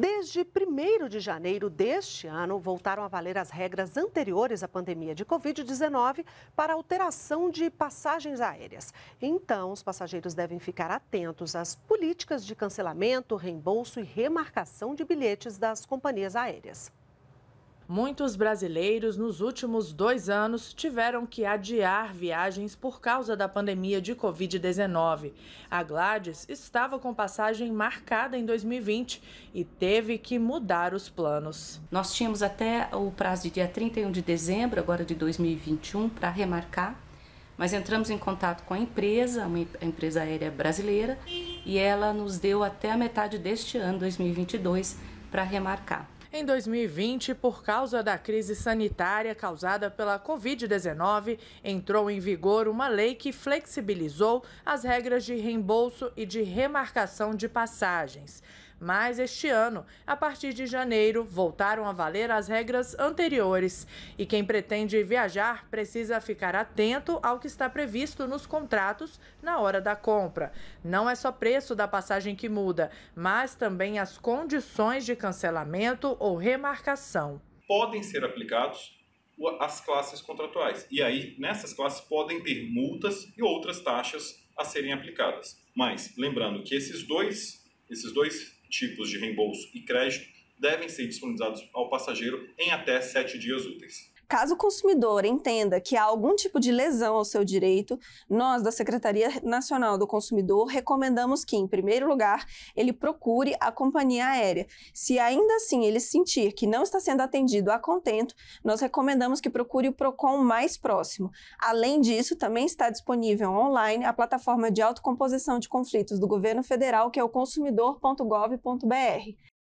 Desde 1 de janeiro deste ano, voltaram a valer as regras anteriores à pandemia de Covid-19 para alteração de passagens aéreas. Então, os passageiros devem ficar atentos às políticas de cancelamento, reembolso e remarcação de bilhetes das companhias aéreas. Muitos brasileiros nos últimos dois anos tiveram que adiar viagens por causa da pandemia de Covid-19. A Gladys estava com passagem marcada em 2020 e teve que mudar os planos. Nós tínhamos até o prazo de dia 31 de dezembro, agora de 2021, para remarcar. Mas entramos em contato com a empresa, uma empresa aérea brasileira, e ela nos deu até a metade deste ano, 2022, para remarcar. Em 2020, por causa da crise sanitária causada pela Covid-19, entrou em vigor uma lei que flexibilizou as regras de reembolso e de remarcação de passagens. Mas este ano, a partir de janeiro, voltaram a valer as regras anteriores. E quem pretende viajar precisa ficar atento ao que está previsto nos contratos na hora da compra. Não é só preço da passagem que muda, mas também as condições de cancelamento ou remarcação. Podem ser aplicados as classes contratuais. E aí, nessas classes, podem ter multas e outras taxas a serem aplicadas. Mas, lembrando que esses dois, esses dois tipos de reembolso e crédito devem ser disponibilizados ao passageiro em até sete dias úteis. Caso o consumidor entenda que há algum tipo de lesão ao seu direito, nós da Secretaria Nacional do Consumidor recomendamos que, em primeiro lugar, ele procure a companhia aérea. Se ainda assim ele sentir que não está sendo atendido a contento, nós recomendamos que procure o Procon mais próximo. Além disso, também está disponível online a plataforma de autocomposição de conflitos do governo federal, que é o consumidor.gov.br.